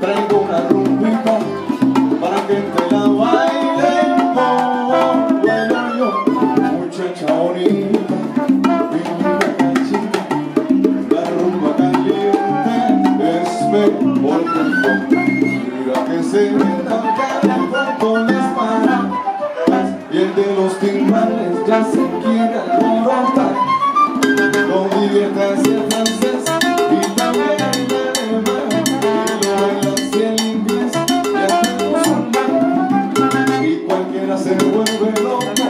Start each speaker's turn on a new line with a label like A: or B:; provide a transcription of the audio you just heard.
A: traigo una rumbita para que te la baile como bailo yo, muchacha bonita, linda canchita, la rumba caliente es mejor que mira que se metan cada cuanto les para, y el de los timbales ya se quiere. we're all